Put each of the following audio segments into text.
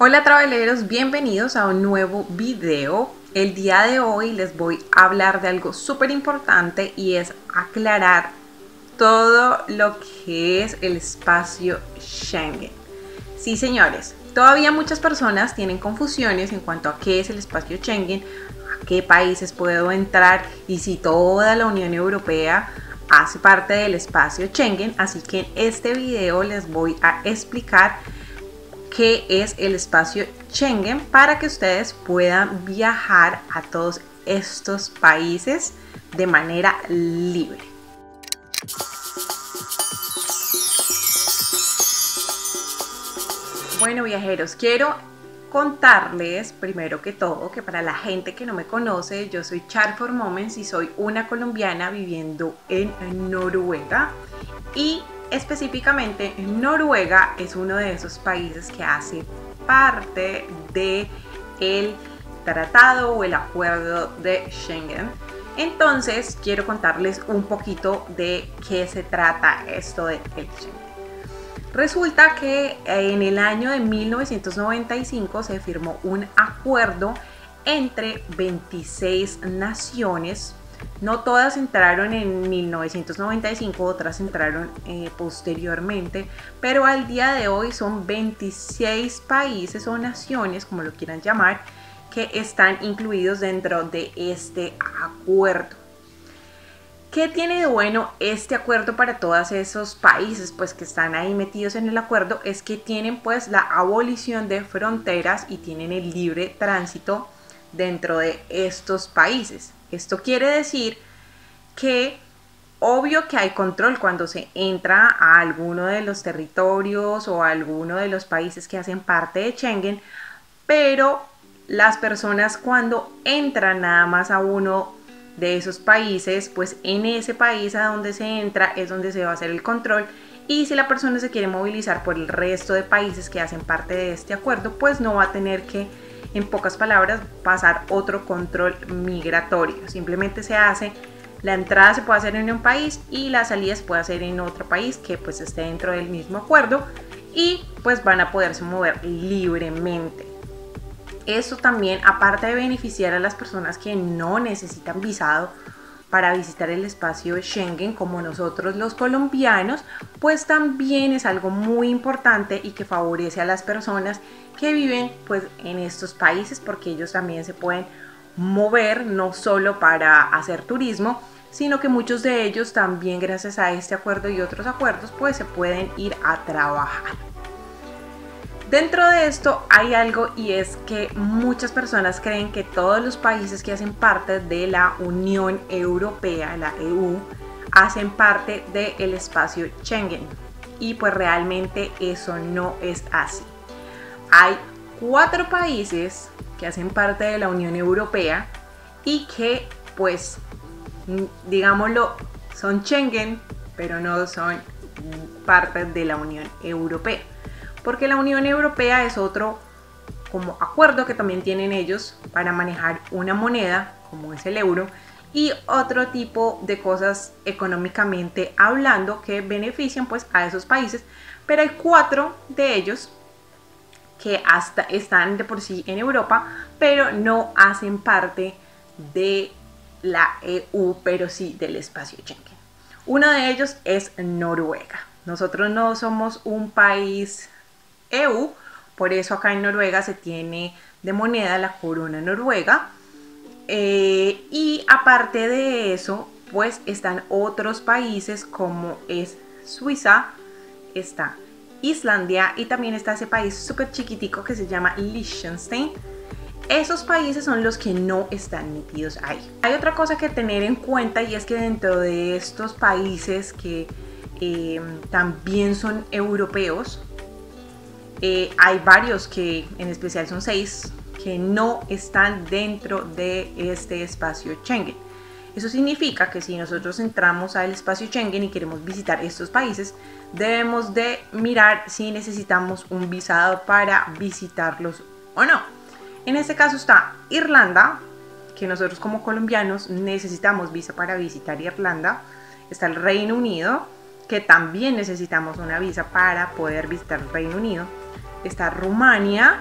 Hola traveleros, bienvenidos a un nuevo video. El día de hoy les voy a hablar de algo súper importante y es aclarar todo lo que es el espacio Schengen. Sí señores, todavía muchas personas tienen confusiones en cuanto a qué es el espacio Schengen, a qué países puedo entrar y si toda la Unión Europea hace parte del espacio Schengen, así que en este video les voy a explicar qué es el espacio Schengen para que ustedes puedan viajar a todos estos países de manera libre. Bueno viajeros, quiero contarles primero que todo que para la gente que no me conoce, yo soy Char for Moments y soy una colombiana viviendo en Noruega y específicamente Noruega es uno de esos países que hace parte de el tratado o el acuerdo de Schengen. Entonces quiero contarles un poquito de qué se trata esto de Schengen. Resulta que en el año de 1995 se firmó un acuerdo entre 26 naciones no todas entraron en 1995, otras entraron eh, posteriormente, pero al día de hoy son 26 países o naciones, como lo quieran llamar, que están incluidos dentro de este acuerdo. ¿Qué tiene de bueno este acuerdo para todos esos países pues que están ahí metidos en el acuerdo? Es que tienen pues la abolición de fronteras y tienen el libre tránsito dentro de estos países. Esto quiere decir que obvio que hay control cuando se entra a alguno de los territorios o a alguno de los países que hacen parte de Schengen, pero las personas cuando entran nada más a uno de esos países, pues en ese país a donde se entra es donde se va a hacer el control y si la persona se quiere movilizar por el resto de países que hacen parte de este acuerdo, pues no va a tener que en pocas palabras, pasar otro control migratorio. Simplemente se hace, la entrada se puede hacer en un país y la salida se puede hacer en otro país que pues esté dentro del mismo acuerdo y pues van a poderse mover libremente. Esto también, aparte de beneficiar a las personas que no necesitan visado, para visitar el espacio Schengen como nosotros los colombianos, pues también es algo muy importante y que favorece a las personas que viven pues en estos países porque ellos también se pueden mover no solo para hacer turismo, sino que muchos de ellos también gracias a este acuerdo y otros acuerdos pues se pueden ir a trabajar. Dentro de esto hay algo y es que muchas personas creen que todos los países que hacen parte de la Unión Europea, la EU, hacen parte del espacio Schengen. Y pues realmente eso no es así. Hay cuatro países que hacen parte de la Unión Europea y que pues digámoslo son Schengen, pero no son parte de la Unión Europea porque la Unión Europea es otro como acuerdo que también tienen ellos para manejar una moneda como es el euro y otro tipo de cosas económicamente hablando que benefician pues a esos países. Pero hay cuatro de ellos que hasta están de por sí en Europa pero no hacen parte de la EU pero sí del espacio Schengen. Uno de ellos es Noruega. Nosotros no somos un país EU. Por eso acá en Noruega se tiene de moneda la corona noruega. Eh, y aparte de eso, pues están otros países como es Suiza, está Islandia y también está ese país súper chiquitico que se llama Liechtenstein. Esos países son los que no están metidos ahí. Hay otra cosa que tener en cuenta y es que dentro de estos países que eh, también son europeos, eh, hay varios que, en especial son seis, que no están dentro de este espacio Schengen. Eso significa que si nosotros entramos al espacio Schengen y queremos visitar estos países, debemos de mirar si necesitamos un visado para visitarlos o no. En este caso está Irlanda, que nosotros como colombianos necesitamos visa para visitar Irlanda. Está el Reino Unido, que también necesitamos una visa para poder visitar el Reino Unido. Está Rumania,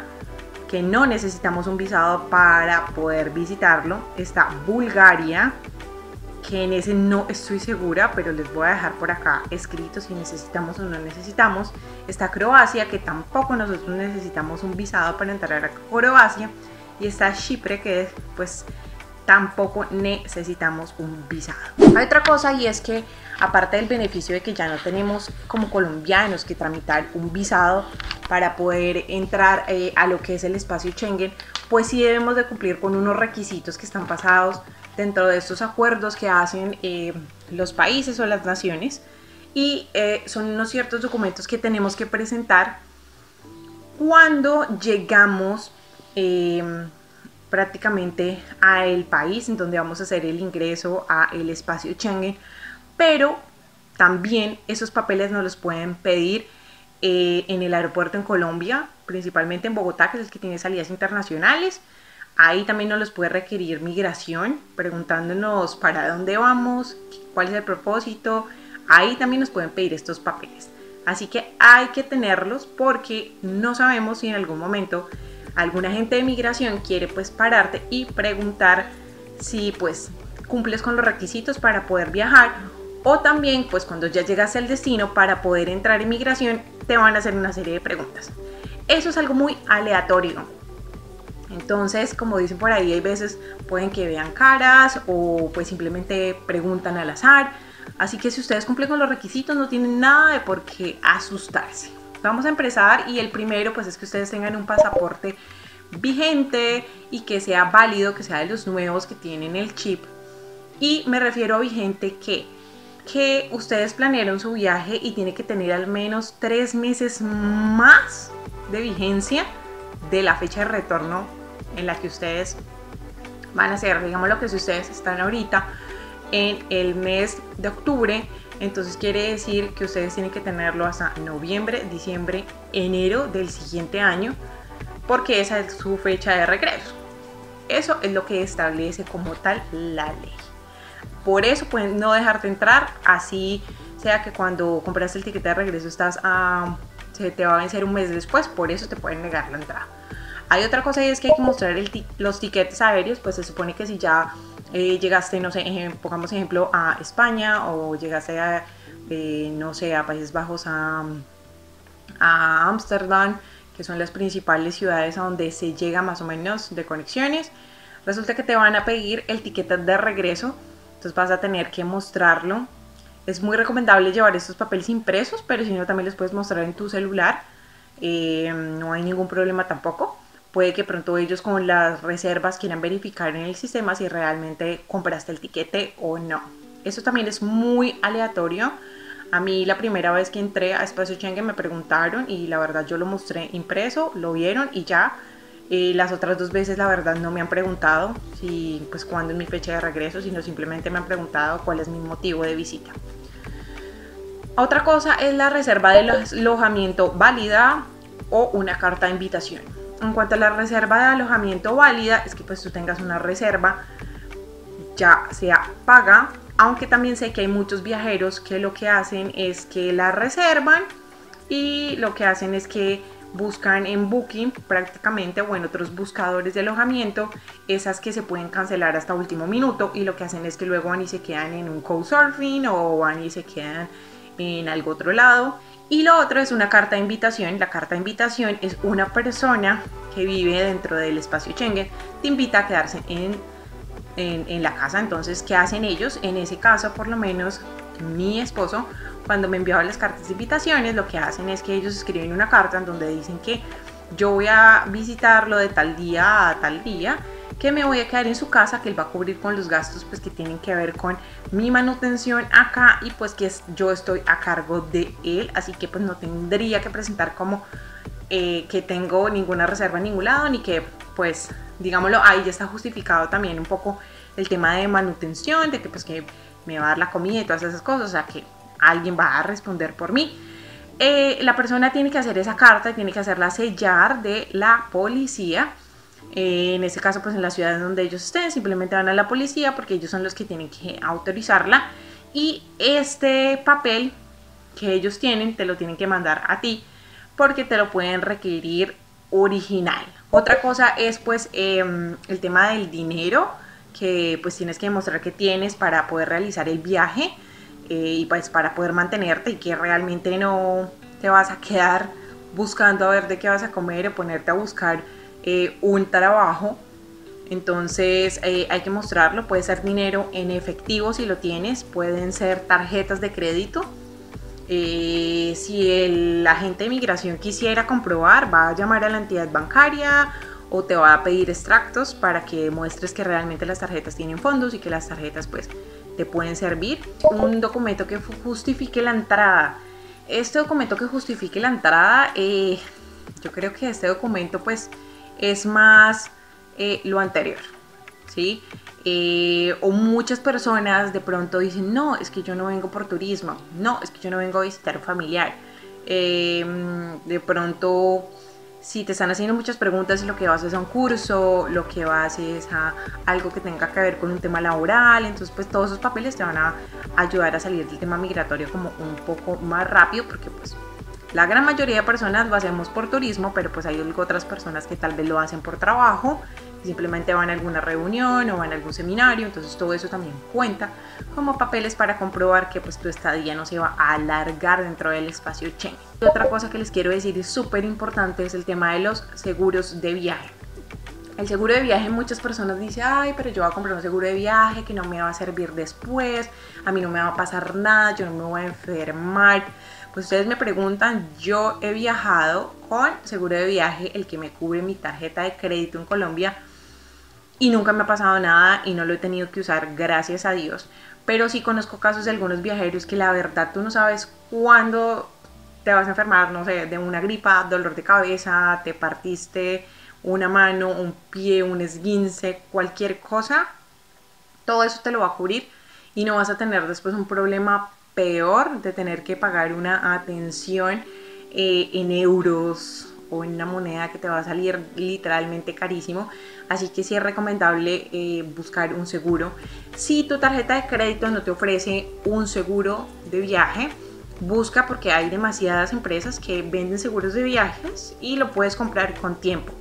que no necesitamos un visado para poder visitarlo. Está Bulgaria, que en ese no estoy segura, pero les voy a dejar por acá escrito si necesitamos o no necesitamos. Está Croacia, que tampoco nosotros necesitamos un visado para entrar a Croacia. Y está Chipre, que pues tampoco necesitamos un visado. Hay otra cosa y es que aparte del beneficio de que ya no tenemos como colombianos que tramitar un visado para poder entrar eh, a lo que es el espacio Schengen, pues sí debemos de cumplir con unos requisitos que están pasados dentro de estos acuerdos que hacen eh, los países o las naciones y eh, son unos ciertos documentos que tenemos que presentar cuando llegamos prácticamente al país en donde vamos a hacer el ingreso a el espacio Schengen, pero también esos papeles nos los pueden pedir eh, en el aeropuerto en Colombia, principalmente en Bogotá, que es el que tiene salidas internacionales. Ahí también nos los puede requerir migración, preguntándonos para dónde vamos, cuál es el propósito. Ahí también nos pueden pedir estos papeles. Así que hay que tenerlos porque no sabemos si en algún momento algún agente de migración quiere pues pararte y preguntar si pues cumples con los requisitos para poder viajar o también pues cuando ya llegas al destino para poder entrar en migración te van a hacer una serie de preguntas. Eso es algo muy aleatorio. Entonces, como dicen por ahí, hay veces pueden que vean caras o pues simplemente preguntan al azar. Así que si ustedes cumplen con los requisitos no tienen nada de por qué asustarse. Vamos a empezar y el primero pues es que ustedes tengan un pasaporte vigente y que sea válido, que sea de los nuevos que tienen el chip. Y me refiero a vigente que, que ustedes planearon su viaje y tiene que tener al menos tres meses más de vigencia de la fecha de retorno en la que ustedes van a hacer. Digamos lo que si ustedes están ahorita en el mes de octubre, entonces quiere decir que ustedes tienen que tenerlo hasta noviembre, diciembre, enero del siguiente año, porque esa es su fecha de regreso. Eso es lo que establece como tal la ley. Por eso pueden no dejarte entrar, así sea que cuando compras el ticket de regreso estás a, se te va a vencer un mes después, por eso te pueden negar la entrada. Hay otra cosa y es que hay que mostrar los tiquetes aéreos, pues se supone que si ya eh, llegaste, no sé, pongamos ejemplo a España o llegaste a, eh, no sé, a Países Bajos, a Ámsterdam, que son las principales ciudades a donde se llega más o menos de conexiones, resulta que te van a pedir el ticket de regreso, entonces vas a tener que mostrarlo. Es muy recomendable llevar estos papeles impresos, pero si no también los puedes mostrar en tu celular, eh, no hay ningún problema tampoco puede que pronto ellos con las reservas quieran verificar en el sistema si realmente compraste el tiquete o no. Eso también es muy aleatorio. A mí la primera vez que entré a Espacio Schengen me preguntaron y la verdad yo lo mostré impreso, lo vieron y ya. Eh, las otras dos veces la verdad no me han preguntado si pues cuándo es mi fecha de regreso, sino simplemente me han preguntado cuál es mi motivo de visita. Otra cosa es la reserva del alojamiento válida o una carta de invitación. En cuanto a la reserva de alojamiento válida, es que pues tú tengas una reserva ya sea paga, aunque también sé que hay muchos viajeros que lo que hacen es que la reservan y lo que hacen es que buscan en Booking prácticamente o en otros buscadores de alojamiento esas que se pueden cancelar hasta último minuto y lo que hacen es que luego van y se quedan en un couchsurfing o van y se quedan en algo otro lado y lo otro es una carta de invitación. La carta de invitación es una persona que vive dentro del espacio Schengen, te invita a quedarse en, en, la casa. Entonces, ¿qué hacen ellos? En ese caso, por lo menos, mi esposo, cuando me enviaba las cartas de invitaciones, lo que hacen es que ellos escriben una carta en donde dicen que yo voy a visitarlo de tal día a tal día que me voy a quedar en su casa, que él va a cubrir con los gastos pues que tienen que ver con mi manutención acá y pues que yo estoy a cargo de él, así que pues no tendría que presentar como eh, que tengo ninguna reserva en ningún lado, ni que pues digámoslo, ahí ya está justificado también un poco el tema de manutención, de que pues que me va a dar la comida y todas esas cosas, o sea que alguien va a responder por mí. Eh, la persona tiene que hacer esa carta, tiene que hacerla sellar de la policía eh, en este caso, pues en las ciudades donde ellos estén, simplemente van a la policía porque ellos son los que tienen que autorizarla. Y este papel que ellos tienen, te lo tienen que mandar a ti porque te lo pueden requerir original. Otra cosa es pues em, el tema del dinero que pues tienes que demostrar que tienes para poder realizar el viaje eh, y pues para poder mantenerte y que realmente no te vas a quedar buscando a ver de qué vas a comer o ponerte a buscar eh, un trabajo. Entonces eh, hay que mostrarlo, puede ser dinero en efectivo si lo tienes, pueden ser tarjetas de crédito. si el agente de migración quisiera comprobar, va a llamar a la entidad bancaria o te va a pedir extractos para que muestres que realmente las tarjetas tienen fondos y que las tarjetas pues te pueden servir. Un documento que justifique la entrada. Este documento que justifique la entrada, eh, yo creo que este documento pues es más eh, lo anterior, ¿sí? Eh, o muchas personas de pronto dicen, no, es que yo no vengo por turismo, no, es que yo no vengo a visitar un familiar. de pronto si te están haciendo muchas preguntas, lo que vas es a un curso, lo que vas es a algo que tenga que ver con un tema laboral, entonces pues todos esos papeles te van a ayudar a salir del tema migratorio como un poco más rápido porque pues la gran mayoría de personas lo hacemos por turismo, pero pues hay otras personas que tal vez lo hacen por trabajo simplemente van a alguna reunión o van a algún seminario, entonces todo eso también cuenta como papeles para comprobar que pues tu estadía no se va a alargar dentro del espacio Schengen. Y otra cosa que les quiero decir es súper importante es el tema de los seguros de viaje. El seguro de viaje, muchas personas dicen, ay, pero yo voy a comprar un seguro de viaje que no me va a servir después, a mí no me va a pasar nada, yo no me voy a enfermar. Pues ustedes me preguntan, yo he viajado con seguro de viaje, el que me cubre mi tarjeta de crédito en Colombia, y nunca me ha pasado nada y no lo he tenido que usar, gracias a Dios. Pero sí conozco casos de algunos viajeros que la verdad tú no sabes cuándo te vas a enfermar, no sé, de una gripa, dolor de cabeza, te partiste una mano, un pie, un esguince, cualquier cosa, todo eso te lo va a cubrir y no vas a tener después un problema peor de tener que pagar una atención eh, en euros o en una moneda que te va a salir literalmente carísimo. Así que sí es recomendable eh, buscar un seguro. Si tu tarjeta de crédito no te ofrece un seguro de viaje, busca porque hay demasiadas empresas que venden seguros de viajes y lo puedes comprar con tiempo.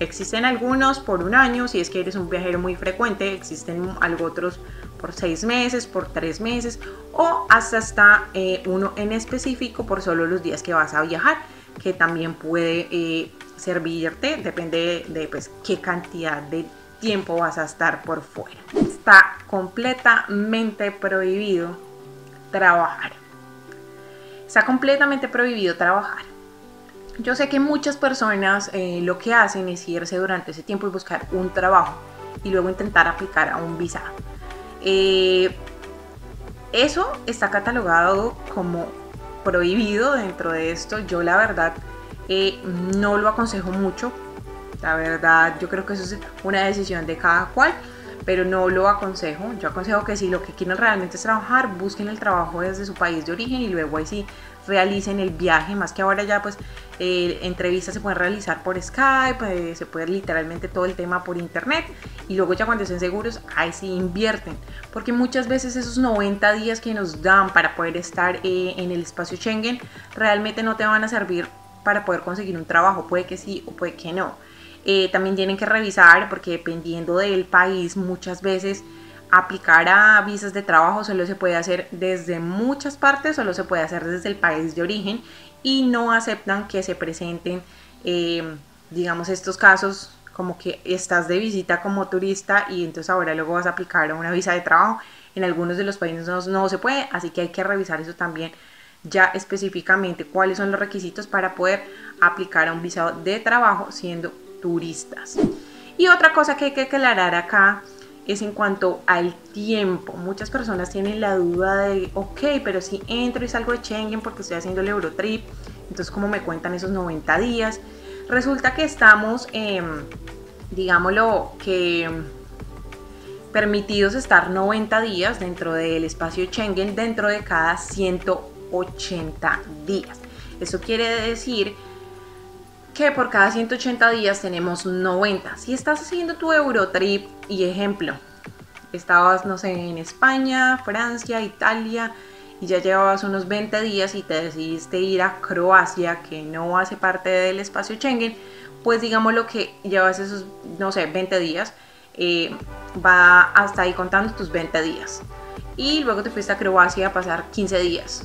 Existen algunos por un año, si es que eres un viajero muy frecuente, existen otros por seis meses, por tres meses o hasta hasta eh, uno en específico por solo los días que vas a viajar que también puede eh, servirte, depende de, pues, qué cantidad de tiempo vas a estar por fuera. Está completamente prohibido trabajar. Está completamente prohibido trabajar. Yo sé que muchas personas eh, lo que hacen es irse durante ese tiempo y buscar un trabajo y luego intentar aplicar a un visado. Eh, eso está catalogado como prohibido dentro de esto. Yo la verdad eh, no lo aconsejo mucho. La verdad yo creo que eso es una decisión de cada cual, pero no lo aconsejo. Yo aconsejo que si lo que quieren realmente es trabajar, busquen el trabajo desde su país de origen y luego ahí sí realicen el viaje, más que ahora ya pues eh, entrevistas se pueden realizar por Skype, eh, se puede literalmente todo el tema por internet y luego ya cuando estén seguros, ahí sí invierten, porque muchas veces esos 90 días que nos dan para poder estar eh, en el espacio Schengen realmente no te van a servir para poder conseguir un trabajo, puede que sí o puede que no. también tienen que revisar porque dependiendo del país muchas veces aplicar a visas de trabajo solo se puede hacer desde muchas partes, solo se puede hacer desde el país de origen y no aceptan que se presenten, eh, digamos, estos casos como que estás de visita como turista y entonces ahora luego vas a aplicar a una visa de trabajo. En algunos de los países no, no se puede, así que hay que revisar eso también ya específicamente cuáles son los requisitos para poder aplicar a un visado de trabajo siendo turistas. Y otra cosa que hay que aclarar acá es en cuanto al tiempo. Muchas personas tienen la duda de, ok, pero si entro y salgo de Schengen porque estoy haciendo el Eurotrip, entonces ¿cómo me cuentan esos 90 días? Resulta que estamos, digámoslo, que permitidos estar 90 días dentro del espacio Schengen dentro de cada 180 días. Eso quiere decir que por cada 180 días tenemos 90. Si estás haciendo tu Eurotrip y ejemplo, estabas, no sé, en España, Francia, Italia y ya llevabas unos 20 días y te decidiste ir a Croacia, que no hace parte del espacio Schengen, pues digamos lo que llevas esos, no sé, 20 días, eh, va hasta ahí contando tus 20 días. Y luego te fuiste a Croacia a pasar 15 días.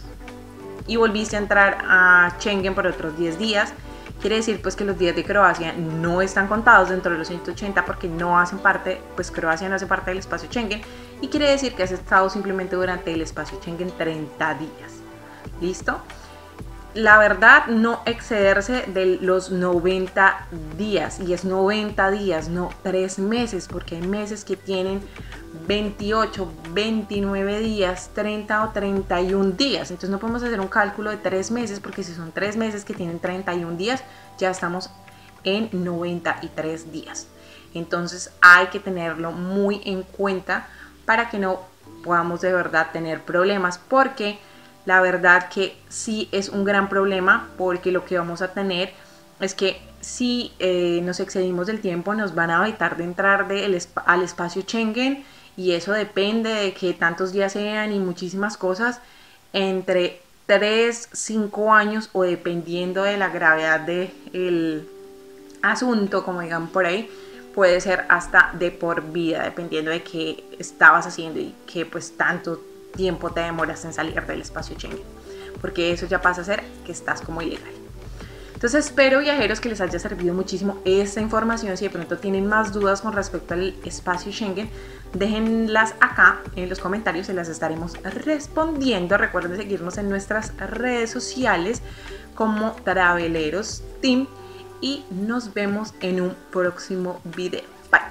Y volviste a entrar a Schengen por otros 10 días. Quiere decir pues que los días de Croacia no están contados dentro de los 180 porque no hacen parte, pues Croacia no hace parte del espacio Schengen. Y quiere decir que has estado simplemente durante el espacio Schengen 30 días. ¿Listo? La verdad no excederse de los 90 días y es 90 días, no 3 meses, porque hay meses que tienen 28, 29 días, 30 o 31 días. Entonces no podemos hacer un cálculo de 3 meses porque si son 3 meses que tienen 31 días, ya estamos en 93 días. Entonces hay que tenerlo muy en cuenta para que no podamos de verdad tener problemas porque la verdad que sí es un gran problema porque lo que vamos a tener es que si eh, nos excedimos del tiempo nos van a evitar de entrar al espacio Schengen y eso depende de que tantos días sean y muchísimas cosas entre 3, 5 años o dependiendo de la gravedad del asunto, como digan por ahí, puede ser hasta de por vida, dependiendo de qué estabas haciendo y qué pues tanto tiempo te demoras en salir del espacio Schengen, porque eso ya pasa a ser que estás como ilegal. Entonces espero viajeros que les haya servido muchísimo esta información. Si de pronto tienen más dudas con respecto al espacio Schengen, déjenlas acá en los comentarios, se las estaremos respondiendo. Recuerden seguirnos en nuestras redes sociales como Traveleros Team y nos vemos en un próximo video. Bye.